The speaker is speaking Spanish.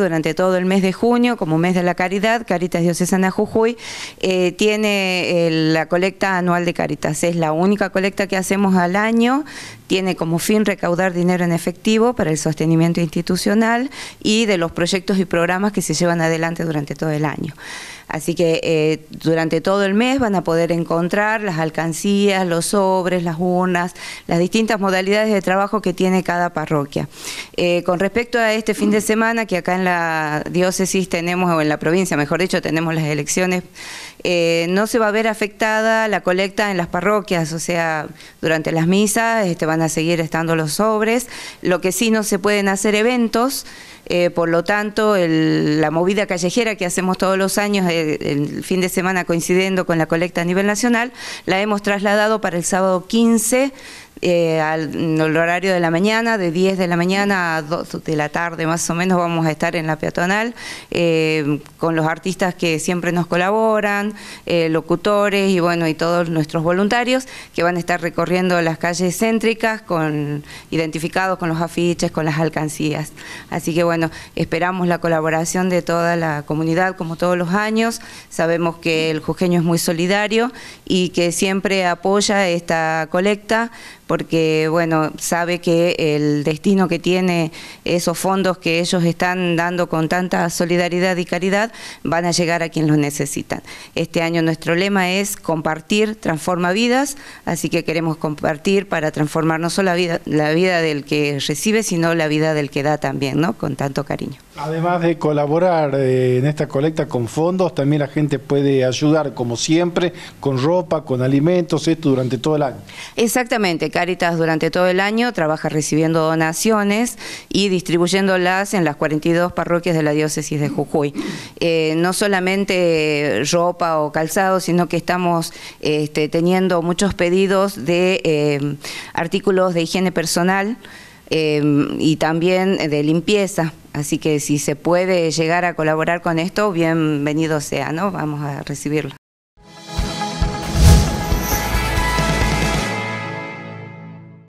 Durante todo el mes de junio, como mes de la caridad, Caritas Diocesana Jujuy eh, tiene eh, la colecta anual de Caritas. Es la única colecta que hacemos al año. Tiene como fin recaudar dinero en efectivo para el sostenimiento institucional y de los proyectos y programas que se llevan adelante durante todo el año. Así que eh, durante todo el mes van a poder encontrar las alcancías, los sobres, las urnas, las distintas modalidades de trabajo que tiene cada parroquia. Eh, con respecto a este fin de semana, que acá en la diócesis tenemos, o en la provincia, mejor dicho, tenemos las elecciones, eh, no se va a ver afectada la colecta en las parroquias, o sea, durante las misas este, van a seguir estando los sobres, lo que sí no se pueden hacer eventos, eh, por lo tanto, la movida callejera que hacemos todos los años, eh, el fin de semana coincidiendo con la colecta a nivel nacional, la hemos trasladado para el sábado 15 eh, al, horario de la mañana, de 10 de la mañana a 2 de la tarde más o menos vamos a estar en la peatonal eh, con los artistas que siempre nos colaboran, eh, locutores y bueno y todos nuestros voluntarios que van a estar recorriendo las calles céntricas con identificados con los afiches, con las alcancías. Así que bueno, esperamos la colaboración de toda la comunidad como todos los años. Sabemos que el jujeño es muy solidario y que siempre apoya esta colecta porque bueno, sabe que el destino que tiene esos fondos que ellos están dando con tanta solidaridad y caridad van a llegar a quien los necesitan. Este año nuestro lema es compartir transforma vidas, así que queremos compartir para transformar no solo la vida, la vida del que recibe, sino la vida del que da también, ¿no? Con tanto cariño. Además de colaborar eh, en esta colecta con fondos, también la gente puede ayudar, como siempre, con ropa, con alimentos, esto durante todo el año. Exactamente, Caritas durante todo el año trabaja recibiendo donaciones y distribuyéndolas en las 42 parroquias de la diócesis de Jujuy. Eh, no solamente ropa o calzado, sino que estamos este, teniendo muchos pedidos de eh, artículos de higiene personal, eh, y también de limpieza. Así que si se puede llegar a colaborar con esto, bienvenido sea, ¿no? Vamos a recibirlo.